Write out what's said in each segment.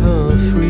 Forever free.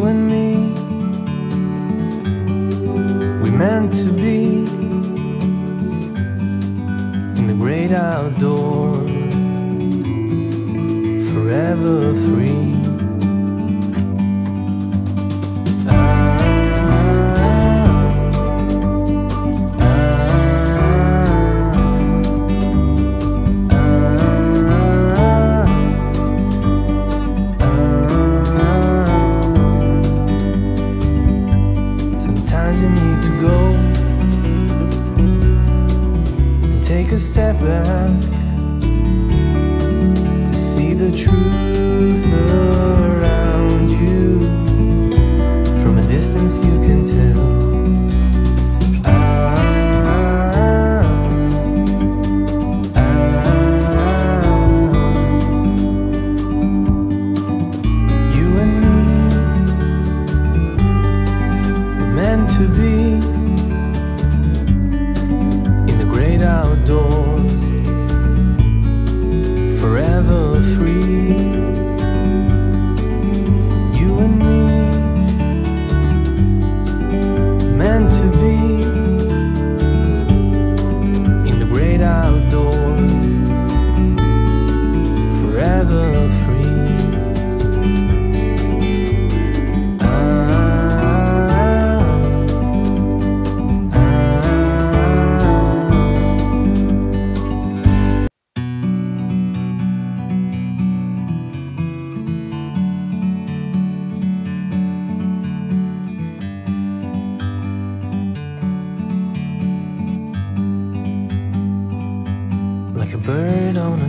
you and me. We meant to be in the great outdoors, forever free. See